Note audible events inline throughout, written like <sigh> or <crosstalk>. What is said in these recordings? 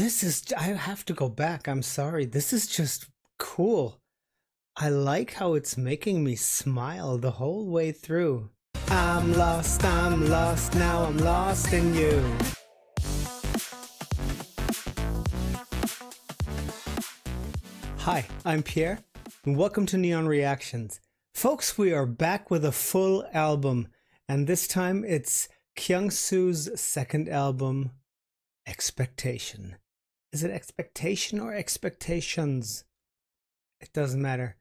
This is, I have to go back. I'm sorry. This is just cool. I like how it's making me smile the whole way through. I'm lost, I'm lost, now I'm lost in you. Hi, I'm Pierre, and welcome to Neon Reactions. Folks, we are back with a full album, and this time it's Kyungsoo's second album, Expectation. Is it expectation or expectations? It doesn't matter.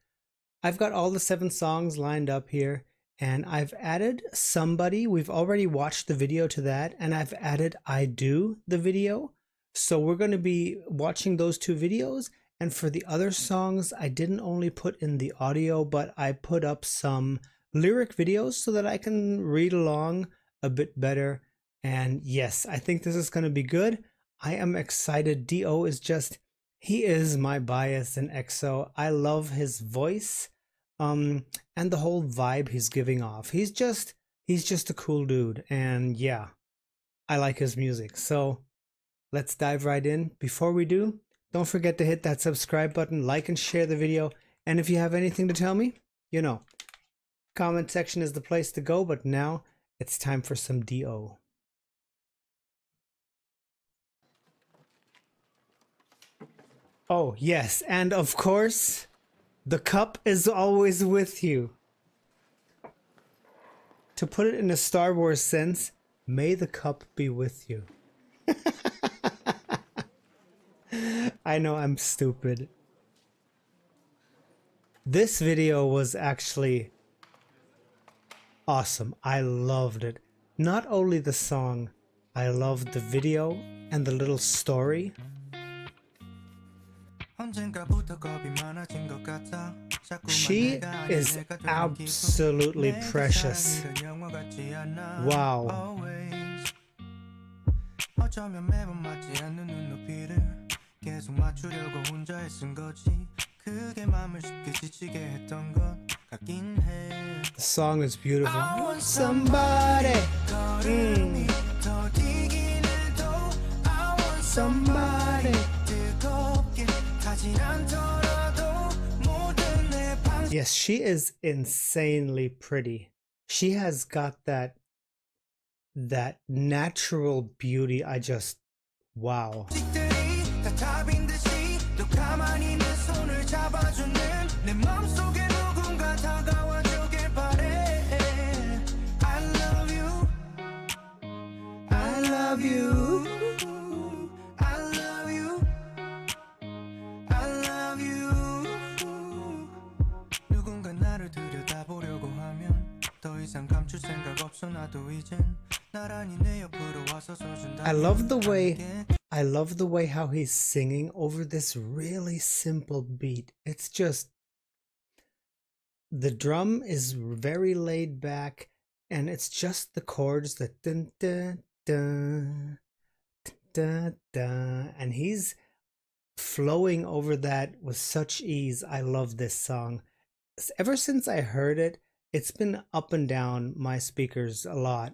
I've got all the seven songs lined up here, and I've added Somebody. We've already watched the video to that, and I've added I Do, the video. So we're going to be watching those two videos. And for the other songs, I didn't only put in the audio, but I put up some lyric videos so that I can read along a bit better. And yes, I think this is going to be good. I am excited. Do is just he is my bias in EXO. I love his voice um and the whole vibe he's giving off. He's just he's just a cool dude and yeah. I like his music. So let's dive right in. Before we do, don't forget to hit that subscribe button, like and share the video. And if you have anything to tell me, you know, comment section is the place to go, but now it's time for some DO. Oh, yes. And of course, the cup is always with you. To put it in a Star Wars sense, may the cup be with you. <laughs> I know I'm stupid. This video was actually awesome. I loved it. Not only the song, I loved the video and the little story. She is absolutely precious. Wow. The song is beautiful. Somebody. Mm. Somebody. Yes, she is insanely pretty. She has got that that natural beauty. I just wow. I love you. I love the way I love the way how he's singing over this really simple beat. It's just the drum is very laid back and it's just the chords that dun dun dun dun dun and he's flowing over that with such ease. I love this song. Ever since I heard it, it's been up and down my speakers a lot.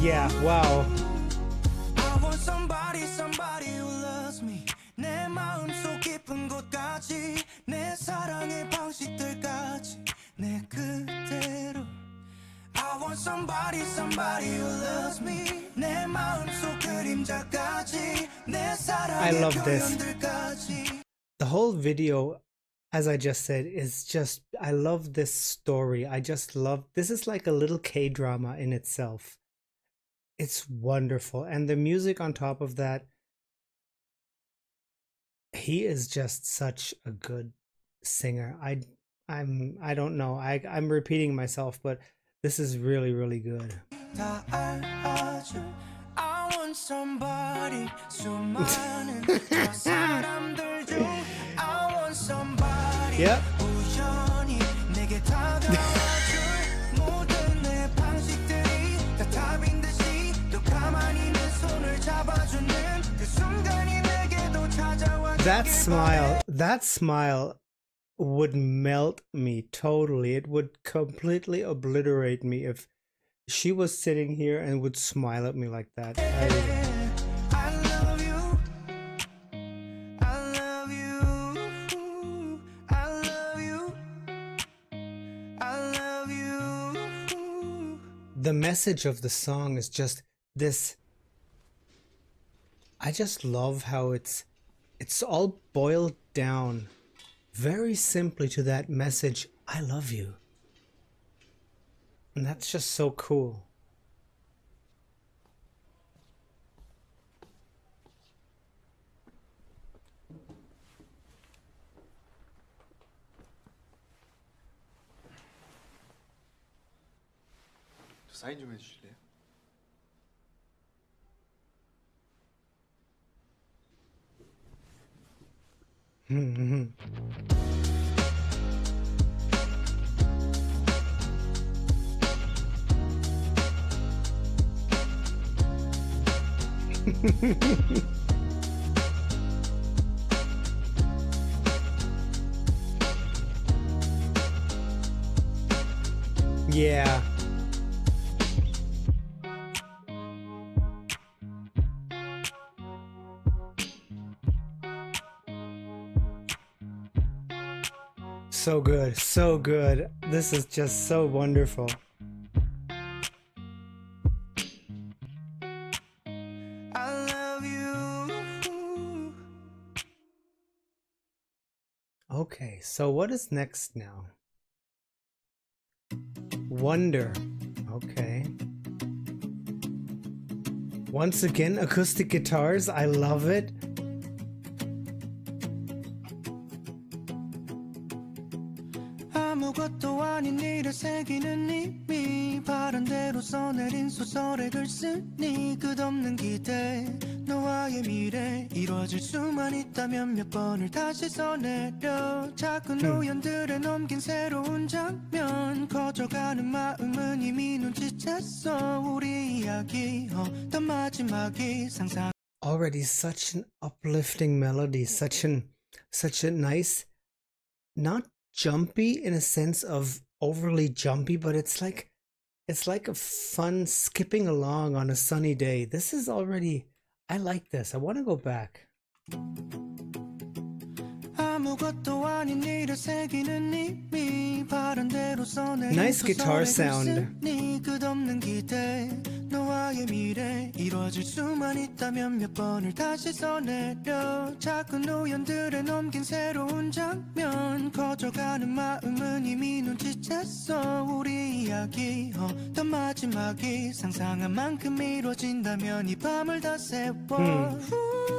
Yeah, wow. somebody somebody who loves me 내 마음속 그림자까지 내 I love this. The whole video as I just said is just I love this story. I just love this is like a little K-drama in itself it's wonderful and the music on top of that he is just such a good singer. I i'm i don't know i i'm repeating myself but this is really really good. Want <laughs> <laughs> That smile, that smile would melt me totally. It would completely obliterate me if she was sitting here and would smile at me like that. I, the message of the song is just this I just love how it's it's all boiled down very simply to that message, I love you. And that's just so cool. Sai de Yeah. So good, so good. This is just so wonderful. I love you. Okay, so what is next now? Wonder. Okay. Once again, acoustic guitars. I love it. 새기는 이미 바른대로 써내린 소설의 글쓰니 끝없는 기대 너와의 미래 이루어질 수만 있다면 몇 번을 다시 써내려. 작은 우연들에 넘긴 새로운 장면 커져가는 마음은 이미 눈치챘어. 우리 이야기 어떤 마지막이 상상 Already such an uplifting melody, such an such a nice not jumpy in a sense of overly jumpy, but it's like it's like a fun skipping along on a sunny day. This is already I like this. I want to go back. Nice guitar 소설의 sound. 글쓰니 끝없는 기대. 너와의 미래 이루어질 수만 있다면 몇 번을 다시 써내려. 작은 우연들에 넘긴 새로운 장면. 커져가는 마음은 이미 눈치챘어. 우리 이야기 어떤 마지막이 상상한 만큼 이루어진다면 이 밤을 다 세워. 후,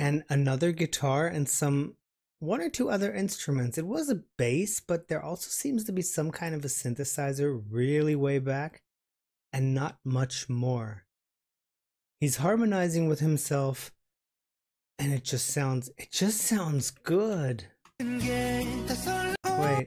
and another guitar and some one or two other instruments. It was a bass, but there also seems to be some kind of a synthesizer really way back and not much more. He's harmonizing with himself and it just sounds it just sounds good. Wait.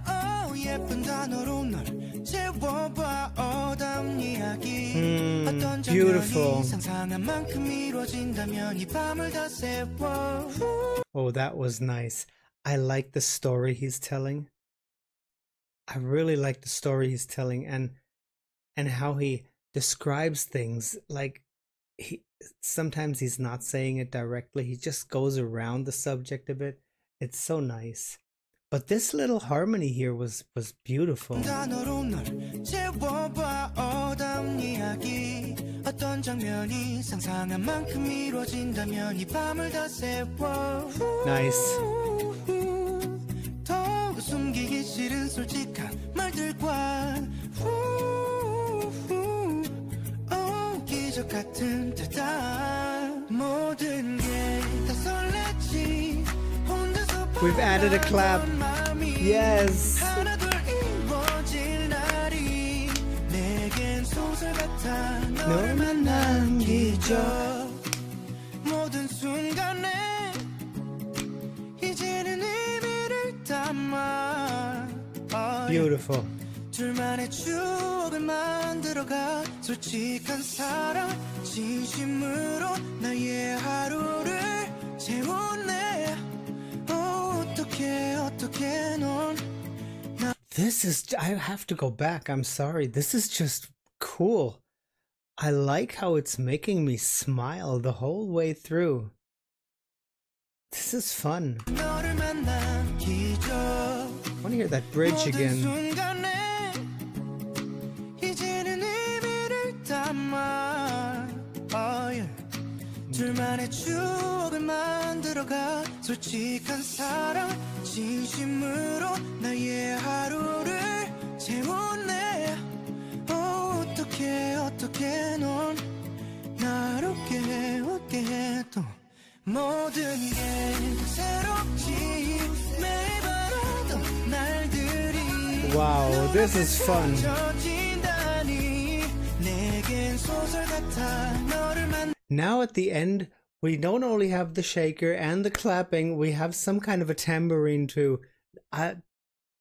oh, 예쁜 단어로 널 채워봐 어담 이야기 Mm, 어떤 beautiful. 장면이 상상한 만큼 이루어진다면 이 밤을 다 세워 Oh, that was nice. I like the story he's telling. I really like the story he's telling and and how he describes things like he sometimes he's not saying it directly. He just goes around the subject a bit. It's so nice. But this little harmony here was was beautiful. 단 We've added a clap. 바라던 마음이 Yes. 하나둘 이루어질 날이 내겐 소설 같아 널 만난 기적 모든 순간에 이제는 의미를 담아 아, Beautiful. 둘만의 추억을 만들어가 솔직한 사랑 진심으로 나의 하루를 채우네 어, 어떻게 어떻게 넌 This is, I have to go back. I'm sorry. This is just cool. I like how it's making me smile the whole way through. This is fun. I want to hear that bridge again. 둘만의 추억을 만들어가. 솔직한 사랑 진심으로 나의 하루를 채우네. 어, 어떻게 어떻게 넌해 웃게 해도 모든 게 새롭지. 매일 바라던 날들이 Wow, this is fun. Now at the end, we don't only have the shaker and the clapping, we have some kind of a tambourine too. Uh,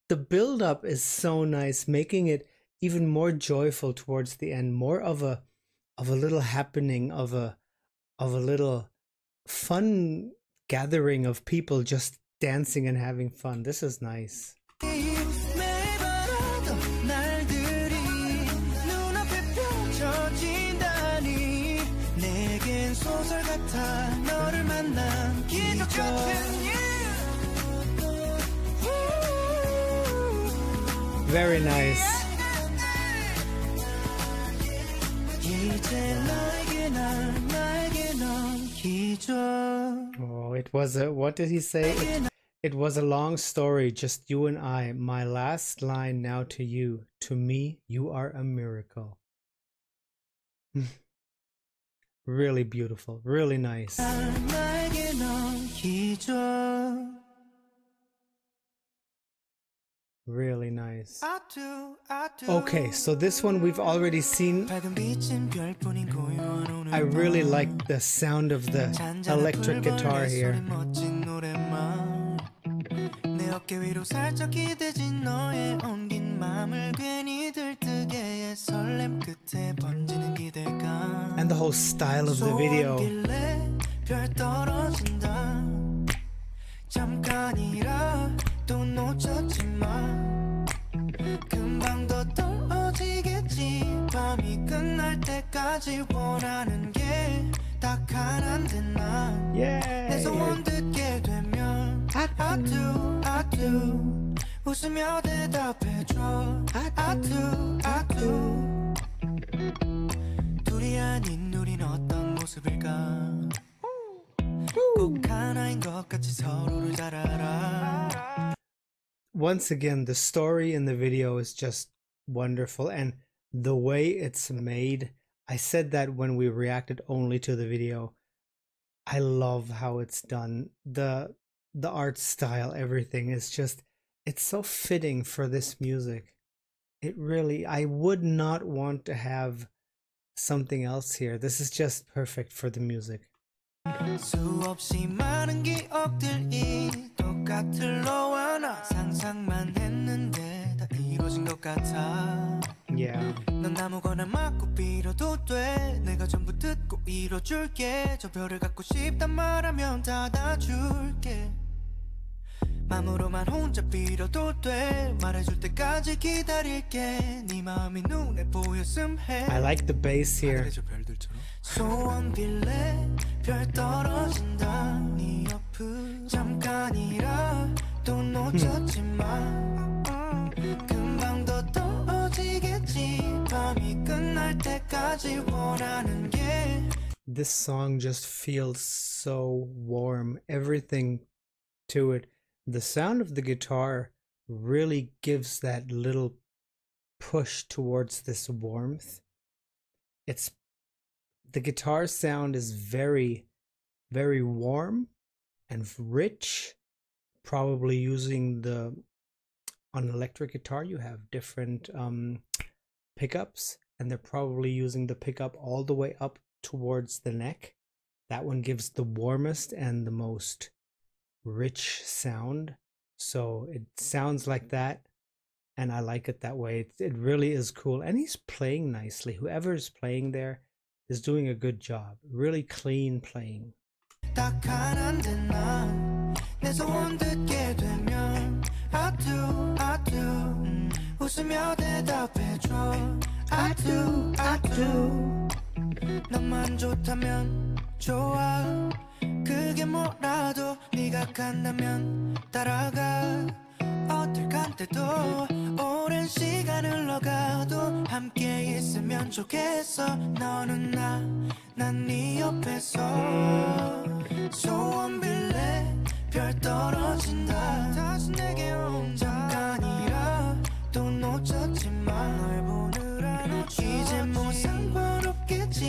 the build up is so nice, making it even more joyful towards the end, more of a of a little happening of a of a little fun gathering of people just dancing and having fun. This is nice. Very nice. Oh, it was a, what did he say? It, it was a long story, just you and I. My last line now to you. To me, you are a miracle. <laughs> really beautiful, really nice. Really nice. Okay, so this one we've already seen. I really like the sound of the electric guitar here. And the whole style of the video. 또 놓쳤지만 금방 더 떨어지겠지. 밤이 끝날 때까지 원하는 게 딱 하나인데 난내! 소원 듣게 되면 I do, I do 웃으며 대답해줘. I do, I do 둘이 아닌 우린 어떤 모습일까? 꼭 하나인 것 같이 서로를 잘 알아 once again the story in the video is just wonderful and the way it's made i said that when we reacted only to the video. I love how it's done. The the art style everything is just it's so fitting for this music. It really i would not want to have something else here. This is just perfect for the music 똑같을 너와 나 상상만 했는데 다 이루어진 것 같아. Yeah. 넌 아무거나 맞고 빌어도 돼. 내가 전부 듣고 이뤄줄게. 저 별을 갖고 싶단 말하면 닫아줄게. 맘으로만 혼자 빌어도 돼. 말해줄 때까지 기다릴게. 네 마음이 눈에 보였음 해. I like the bass here. 소원 빌래 별 떨어진다. 네 옆을 잠깐이라도 놓쳤지 마 음, 금방 더 떨어지겠지 밤이 끝날 때까지 원하는 게 This song just feels so warm. Everything to it. The sound of the guitar really gives that little push towards this warmth. It's the guitar sound is very, very warm and rich. Probably using the on electric guitar, you have different um, pickups, and they're probably using the pickup all the way up towards the neck. That one gives the warmest and the most rich sound. So it sounds like that, and I like it that way. It, it really is cool, and he's playing nicely. Whoever is playing there is doing a good job. Really clean playing. 딱 하나인데 난내 소원 듣게 되면 I do, I do 음, 웃으며 대답해줘. I do, I do 너만 좋다면 좋아. 그게 뭐라도 네가 간다면 따라가 어딜 간 때도 오랜 시간 흘러가도 함께 있으면 좋겠어. 너는 나 난 네 옆에서 소원 빌래. 별 떨어진다. 다시 내게 온 잠깐이라도 놓쳤지만 널 보느라 놓쳐 이제 뭐 상관없겠지.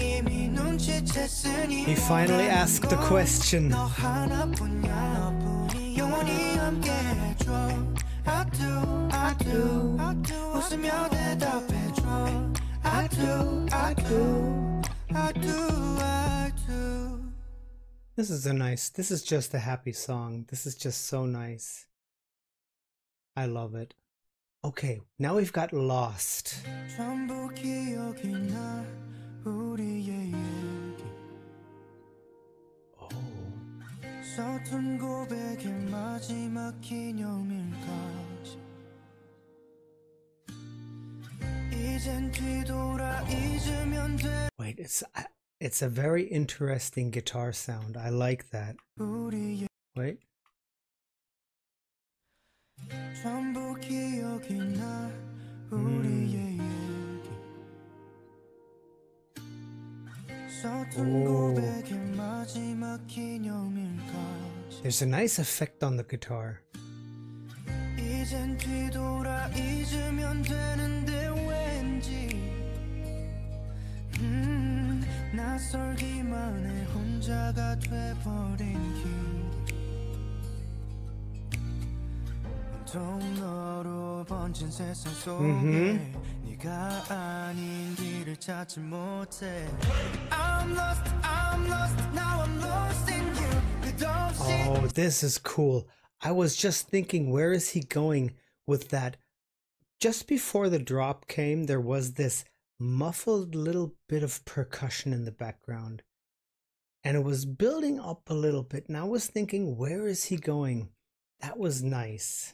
이미 눈치챘으니 He finally asked the question. 너 하나뿐이야. 너뿐이 영원히 함께 해줘 I do, I do, I do 웃으며 대답해줘 I do, I do, I do, I do This is a nice, this is just a happy song. This is just so nice. I love it. Okay, now we've got Lost. 전부 기억이 나 우리의 서툰 고백의 마지막 기념일까지 이젠 뒤돌아 잊으면 돼 Wait, it's I- it's a very interesting guitar sound. I like that. 우리의 Wait. There's a nice effect on the guitar. 이 젠 뒤돌아 잊으면 되는데 왠지 음, 낯설기만 해 혼자가 돼버린 길 온통 너로 번진 세상 속에 음흠. 네가 아닌 길을 찾지 못해 I'm lost, I'm lost, now I'm lost in you 끝없이 Oh, this is cool. I was just thinking, where is he going with that? Just before the drop came, there was this muffled little bit of percussion in the background. And it was building up a little bit. And I was thinking, where is he going? That was nice.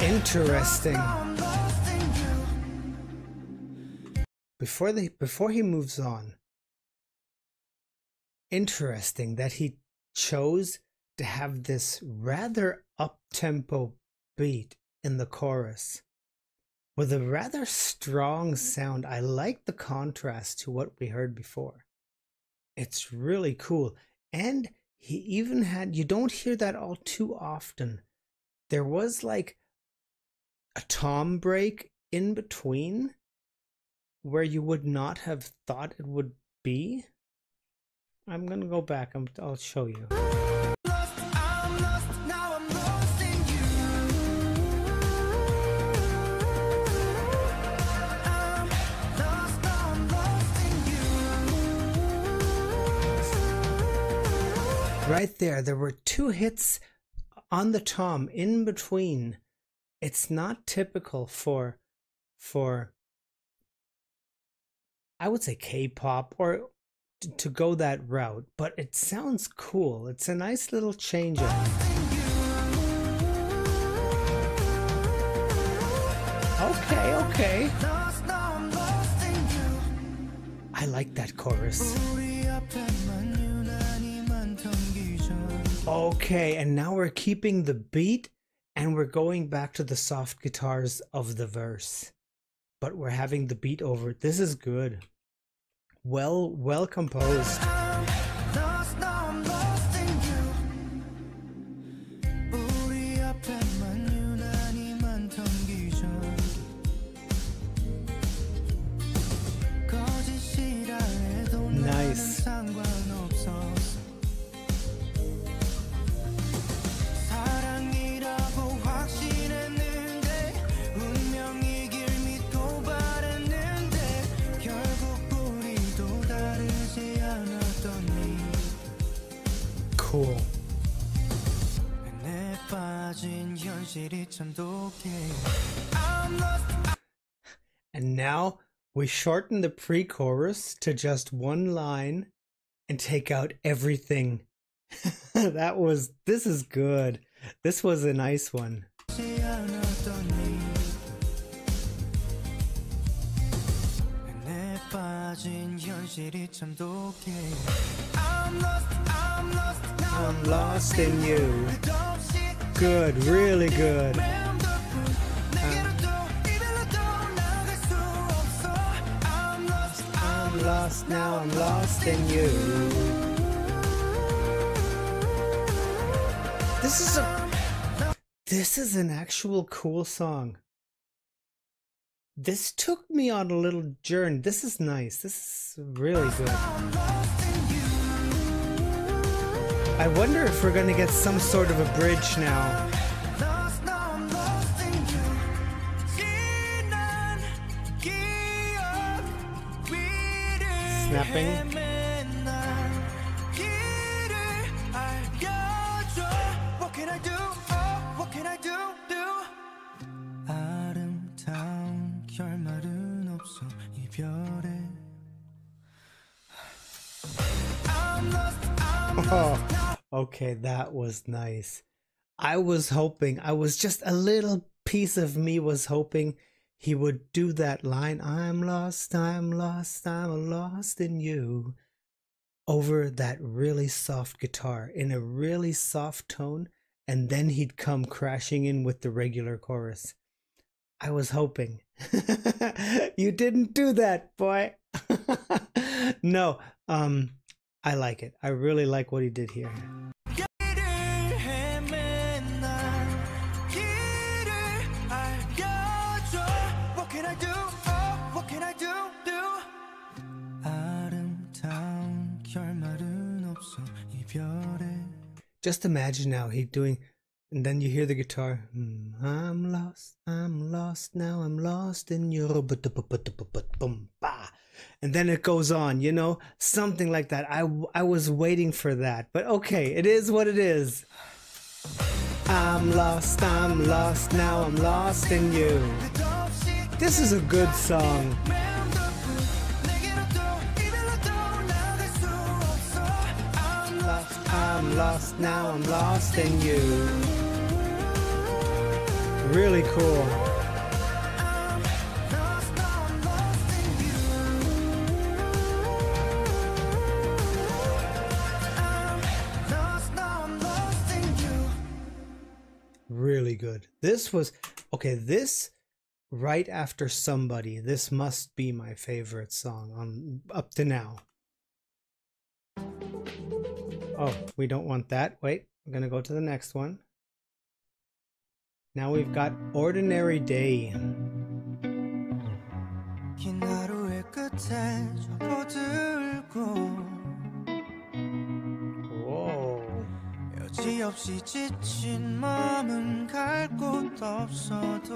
Interesting. Before the before he moves on interesting that he chose to have this rather up tempo beat in the chorus with a rather strong sound. I like the contrast to what we heard before. It's really cool. And he even had, you don't hear that all too often. There was like a tom break in between where you would not have thought it would be. I'm gonna go back. I'm, I'll show you. Right there, there were two hits on the tom in between it's not typical for for I would say K-pop or to, go that route, but it sounds cool. It's a nice little change up. Okay, okay. I like that chorus. Okay, and now we're keeping the beat and we're going back to the soft guitars of the verse. But we're having the beat over. This is good. Well, well composed. We shorten the pre chorus to just one line and take out everything. <laughs> that was, this is good. This was a nice one. I'm lost, I'm lost, I'm lost in you. Good, really good. Lost now, I'm lost in you. This is a This is an actual cool song. This took me on a little journey. This is nice. This is really good. I wonder if we're gonna get some sort of a bridge now. I'm Oh, <laughs> okay, that was nice. I was hoping, I was just a little piece of me was hoping he would do that line, I'm lost, I'm lost, I'm lost in you, over that really soft guitar in a really soft tone, and then he'd come crashing in with the regular chorus. I was hoping. <laughs> you didn't do that, boy. <laughs> no, um, I like it. I really like what he did here. Just imagine now he doing, and then you hear the guitar. Hmm, I'm lost, I'm lost now, I'm lost in your and then it goes on, you know, something like that. I I was waiting for that, but okay, it is what it is. I'm lost, I'm lost now, I'm lost in you. This is a good song. Lost now, I'm lost in you. Really cool. Really good. This was okay. This right after Somebody. This must be my favorite song on up to now. Oh, we don't want that. Wait, I'm gonna go to the next one. Now we've got Ordinary Day. 긴 하루의 끝에 접어들고 Whoa. 여지없이 지친 마음은 갈 곳 없어도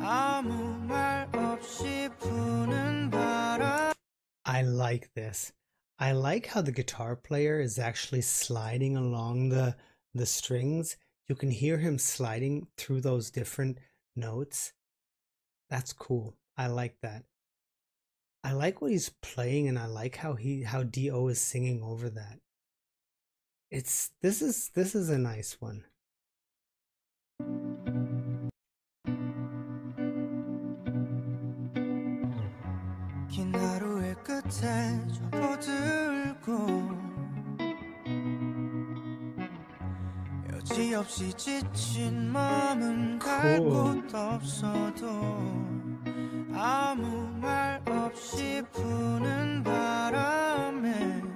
아무 말 없이 부는 바람 I like this. I like how the guitar player is actually sliding along the the strings. You can hear him sliding through those different notes. That's cool. I like that. I like what he's playing and I like how he how Do is singing over that. It's this is this is a nice one. 끝에 접어들고 여지없이 지친 마음은 갈. 곳 없어도 아무 말 없이 부는 바람에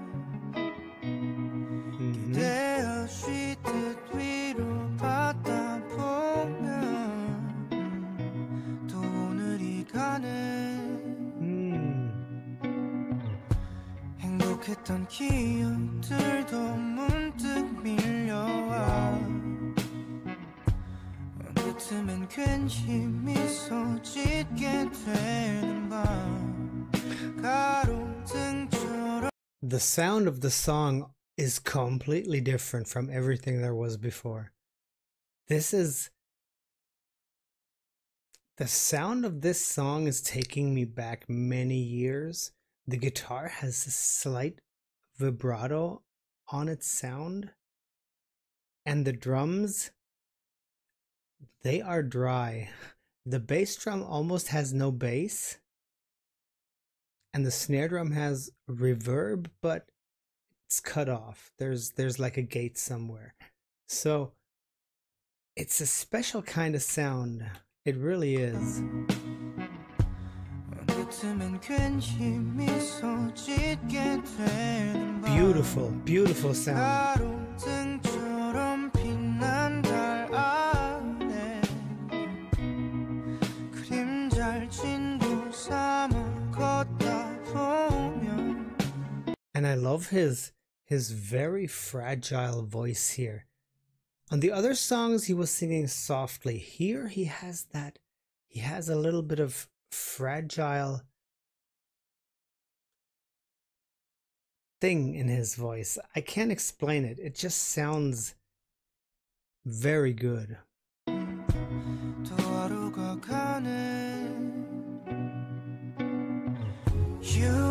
행복했던 기억들도 문득 밀려와 어느 틈엔 괜히 미소 짓게 되는 밤 가로등처럼 The sound of the song is completely different from everything there was before. This is the sound of this song is taking me back many years. The guitar has a slight vibrato on its sound, and the drums they are dry. The bass drum almost has no bass and the snare drum has reverb but it's cut off. There's there's like a gate somewhere. So it's a special kind of sound. It really is Beautiful, beautiful sound. And I love his his very fragile voice here. On the other songs he was singing softly. Here he has that he has a little bit of fragile thing in his voice. I can't explain it. It just sounds very good. You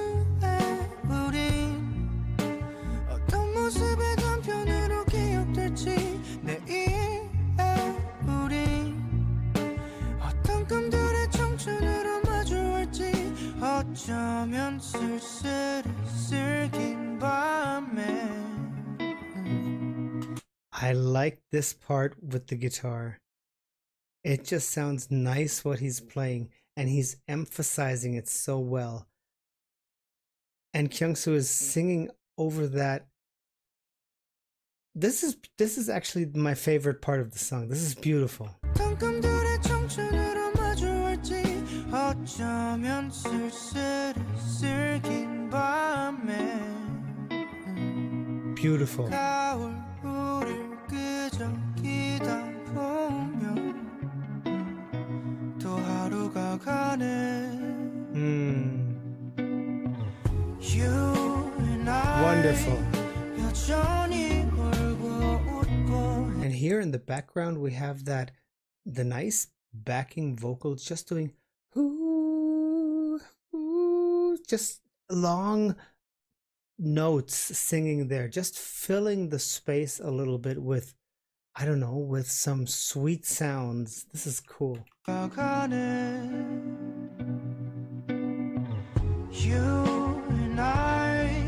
this part with the guitar. It just sounds nice what he's playing, and he's emphasizing it so well. And Kyungsoo is singing over that. This is this is actually my favorite part of the song. This is beautiful. Beautiful. 가을 우릴 끄적이다 보면 또 하루가 가네 Mm, You and I wonderful. 여전히 울고 웃고 And here in the background we have that the nice backing vocals just doing ooh, ooh, just long notes singing there, just filling the space a little bit with, I don't know, with some sweet sounds. This is cool. You and I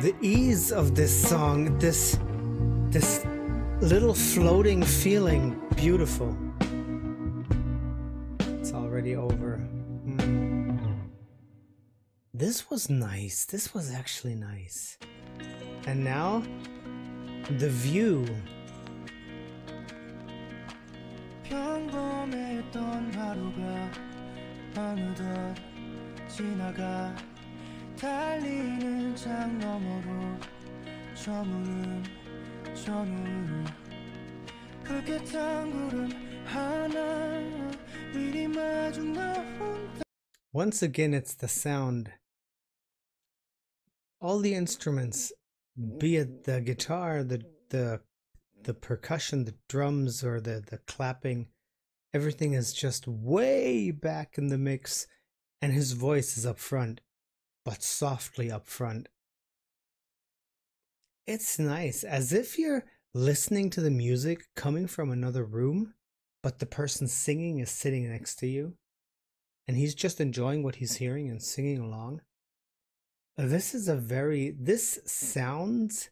the ease of this song, this this little floating feeling, beautiful. It's already over. Hmm. This was nice. This was actually nice. And now the view. 평범했던 하루가 어느덧 지나가 달리는 장 너머로 저물음 저물 붉게탄 구름 하나 미리 마중 나 혼자 Once again, it's the sound. All the instruments, be it the guitar, the the the percussion, the drums, or the the clapping, everything is just way back in the mix, and his voice is up front, but softly up front. It's nice, as if you're listening to the music coming from another room, but the person singing is sitting next to you and he's just enjoying what he's hearing and singing along. This is a very, this sounds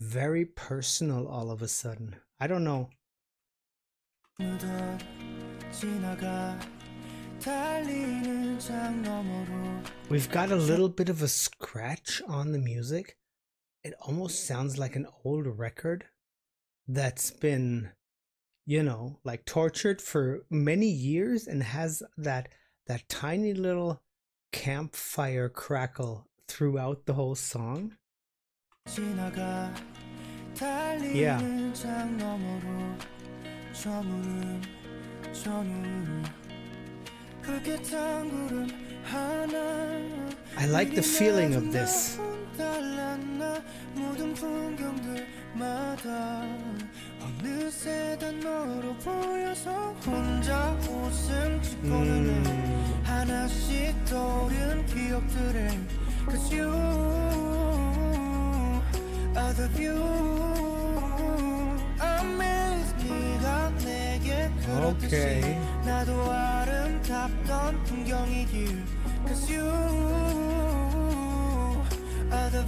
very personal all of a sudden. I don't know. We've got a little bit of a scratch on the music. It almost sounds like an old record that's been, you know, like tortured for many years and has that that tiny little campfire crackle throughout the whole song. Yeah. I like the feeling of this. 달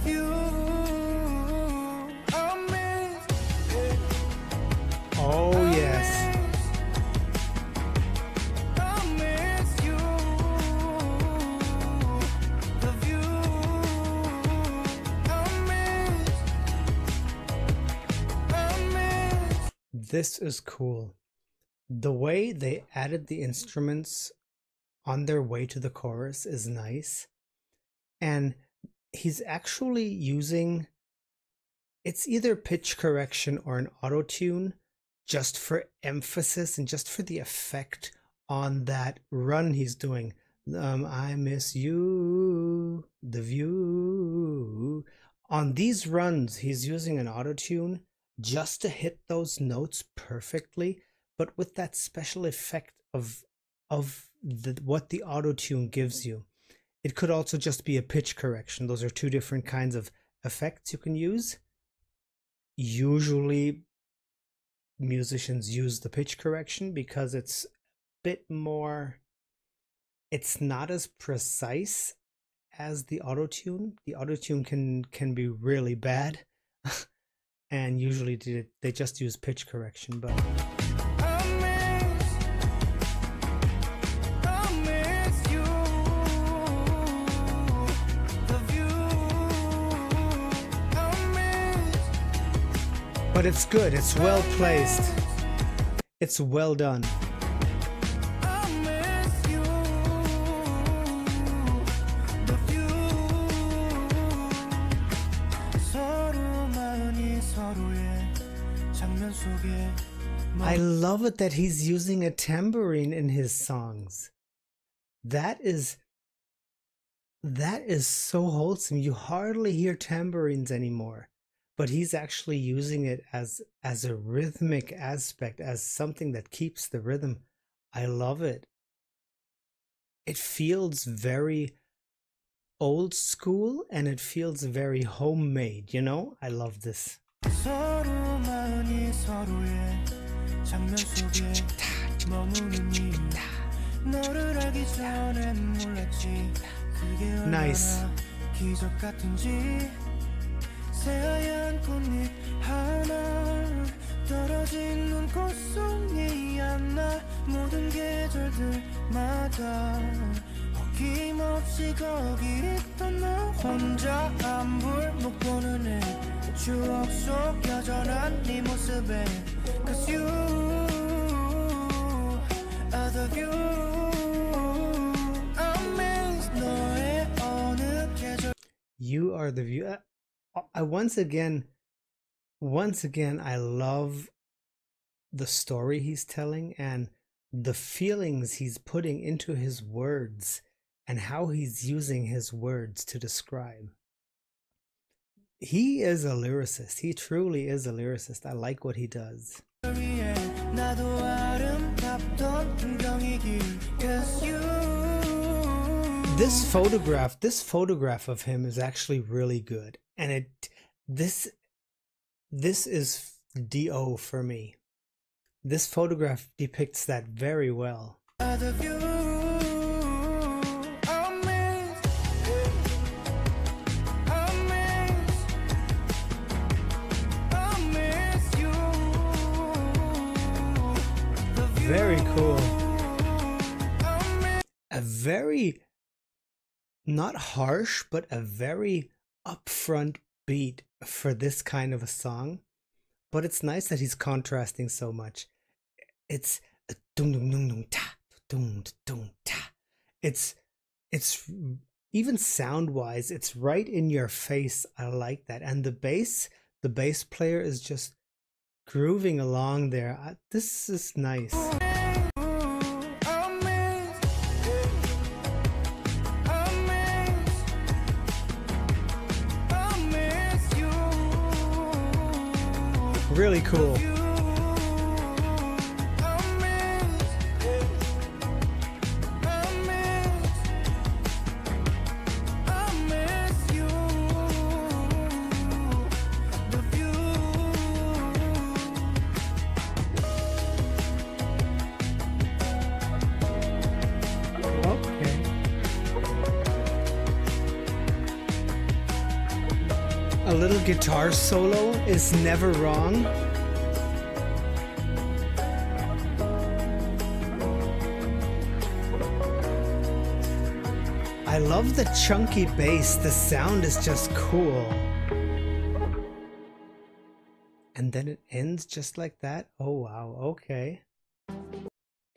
view oh, I miss I miss. This is cool. The way they added the instruments on their way to the chorus is nice. And he's actually using it's either pitch correction or an auto tune just for emphasis and just for the effect on that run he's doing. Um, I miss you, the view. On these runs, he's using an auto tune just to hit those notes perfectly, but with that special effect of of the, what the auto tune gives you. It could also just be a pitch correction. Those are two different kinds of effects you can use. Usually, musicians use the pitch correction because it's a bit more. It's not as precise as the auto tune. The auto tune can can be really bad, <laughs> and usually they, they just use pitch correction. But But it's good, it's well placed. It's well done. I love it that he's using a tambourine in his songs. That is that is so wholesome. You hardly hear tambourines anymore but he's actually using it as as a rhythmic aspect as something that keeps the rhythm. I love it. It feels very old school and it feels very homemade you know? I love this. nice. 새하얀 꽃잎 하나 떨어진 눈꽃 송이 하나 모든 계절들마다 어김없이 거기 있던 너 혼자 안볼 못 보는 애 추억 속 여전한 네 모습에 Cause you love you 너의 어느 계절 You are the view. I once again, once again, I love the story he's telling and the feelings he's putting into his words and how he's using his words to describe. He is a lyricist. He truly is a lyricist. I like what he does. This photograph, this photograph of him is actually really good and it this this is D.O. for me. This photograph depicts that very well. Very cool. A very not harsh but a very upfront beat for this kind of a song but it's nice that he's contrasting so much. It's it's it's even sound wise it's right in your face. I like that. And the bass the bass player is just grooving along there. This is nice Okay. A little guitar solo is never wrong. love the chunky bass. The sound is just cool. And then it ends just like that. Oh, wow. Okay.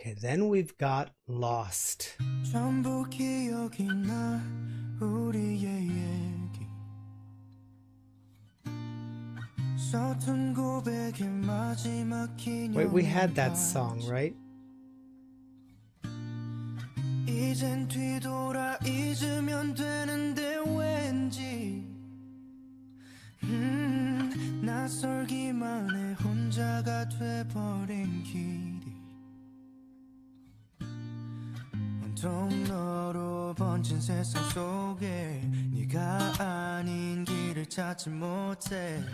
Okay, then we've got Lost. Wait, we had that song, right? 이젠 뒤돌아 잊으면 되는데 왠지. 음, 낯설기만 해 혼자가 돼버린 길이. 온통 너로 번진 세상 속에 네가 아닌 길을 찾지 못해.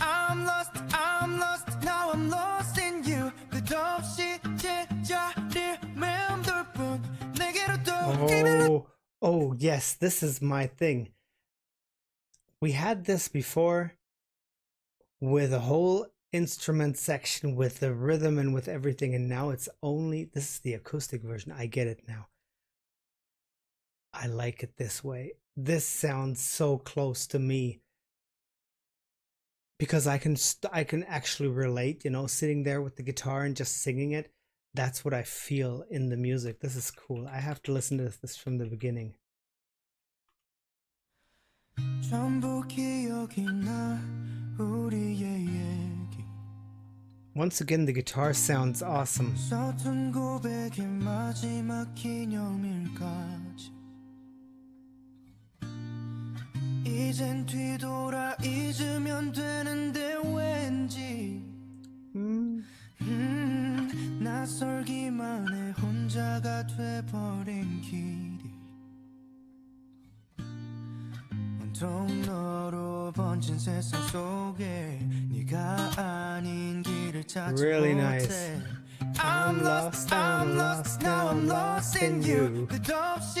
I'm lost, I'm lost, now I'm lost in you. 끝없이 제자 Oh, oh yes, this is my thing. We had this before with a whole instrument section with the rhythm and with everything, and now it's only this is the acoustic version. I get it now. I like it this way. This sounds so close to me. because I can I can actually relate, you know, sitting there with the guitar and just singing it that's what I feel in the music. This is cool. I have to listen to this from the beginning. Once again, the guitar sounds awesome. Mm. 음, 낯설기만 해 혼자가 돼버린 길이. 온통 너로 번진 세상 속에 네가 아닌 길을 찾지 Really 못해. nice. I'm lost, I'm lost, now I'm lost in you. 끝없이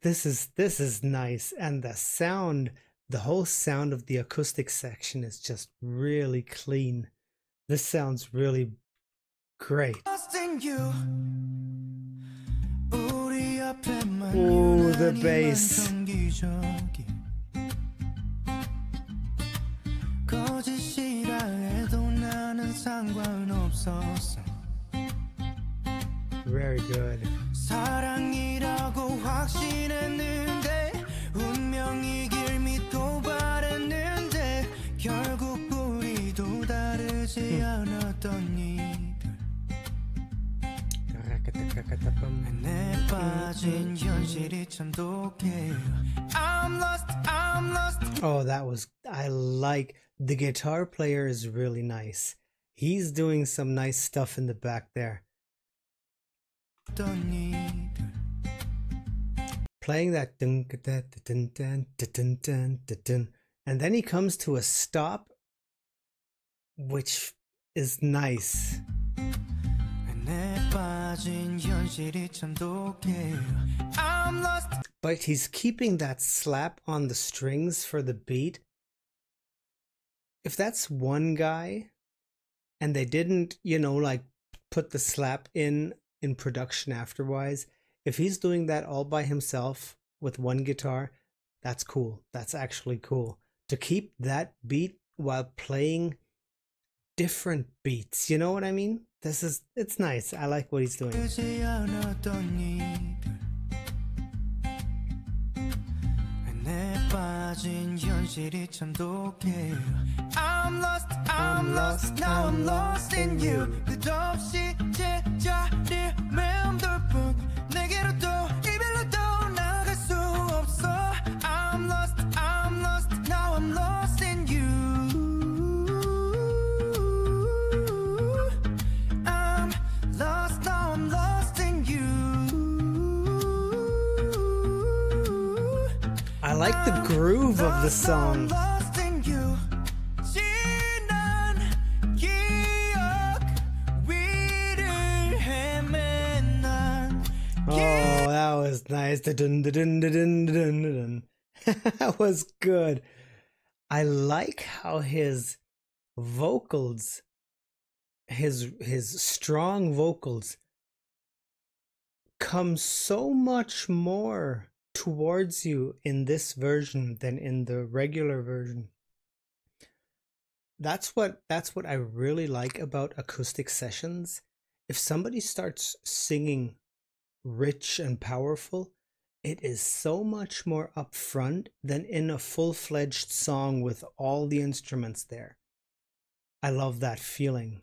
this is this is nice and the sound the whole sound of the acoustic section is just really clean. This sounds really great. Ooh, the bass. very good. 사랑이라고 확신했는데 운명이 길 믿고 바랬는데 결국 우리도 다르지 않았던 이들 내 빠진 현실이 참 독해요 I'm lost, I'm lost Oh, that was I like the guitar player is really nice. He's doing some nice stuff in the back there. Playing that dun dun dun dun dun dun and then he comes to a stop, which is nice. But he's keeping that slap on the strings for the beat. If that's one guy and they didn't, you know, like put the slap in in production afterwards, if he's doing that all by himself with one guitar, that's cool. That's actually cool. To keep that beat while playing different beats, you know what I mean? This is it's nice. I like what he's doing. 되지 않았던 이들 내 빠진 현실이 참 독해요 I'm lost, I'm lost, now I'm lost in you 끝없이 like the groove of the song. Oh, that was nice. that was good. I like how his vocals, his his strong vocals, come so much more towards you in this version than in the regular version. That's what that's what I really like about acoustic sessions. If somebody starts singing rich and powerful, it is so much more upfront than in a full fledged song with all the instruments there. I love that feeling.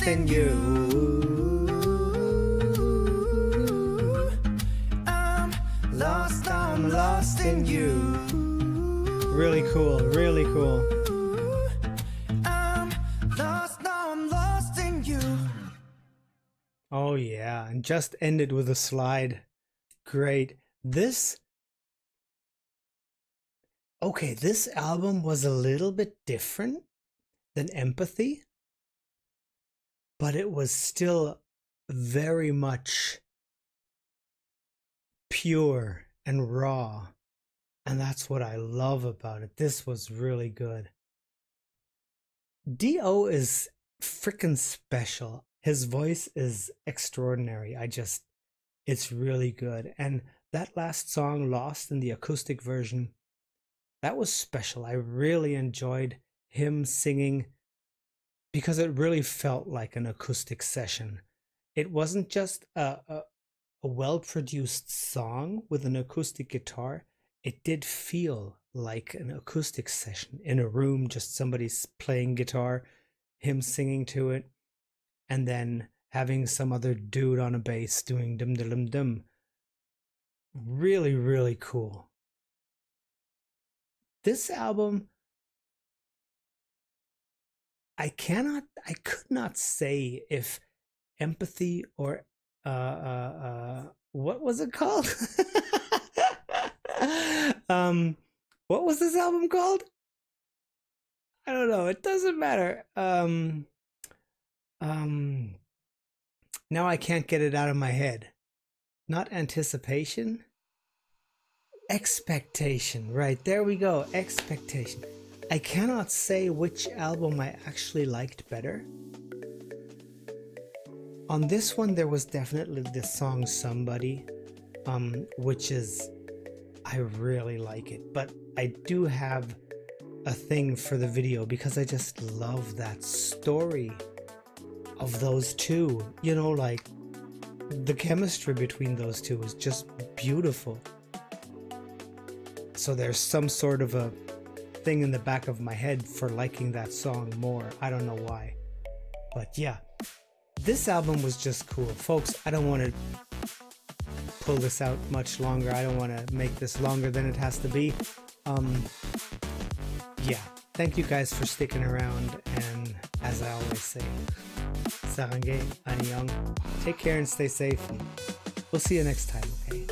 lost in you. I'm lost, I'm lost in you. Really cool, really cool. I'm lost, I'm lost in you. Oh yeah, and just ended with a slide. Great. This Okay, this album was a little bit different than Empathy, but it was still very much pure and raw. And that's what I love about it. This was really good. D.O. is freaking special. His voice is extraordinary. I just, it's really good. And that last song, Lost in the acoustic version, that was special. I really enjoyed him singing because it really felt like an acoustic session. It wasn't just a, a, a well produced song with an acoustic guitar, it did feel like an acoustic session in a room, just somebody's playing guitar, him singing to it, and then having some other dude on a bass doing dum dum dum. Really, really cool this album I cannot I could not say if empathy or uh uh, uh what was it called? <laughs> um what was this album called? I don't know. It doesn't matter. Um um now I can't get it out of my head. Not anticipation? Expectation, right, there we go, expectation. I cannot say which album I actually liked better. On this one, there was definitely the song Somebody, um, which is, I really like it, but I do have a thing for the video because I just love that story of those two. You know, like the chemistry between those two is just beautiful. So there's some sort of a thing in the back of my head for liking that song more. I don't know why. But yeah, this album was just cool. Folks, I don't want to pull this out much longer. I don't want to make this longer than it has to be. Um, yeah, thank you guys for sticking around. And as I always say, Sarangay, Anyong, take care and stay safe. We'll see you next time.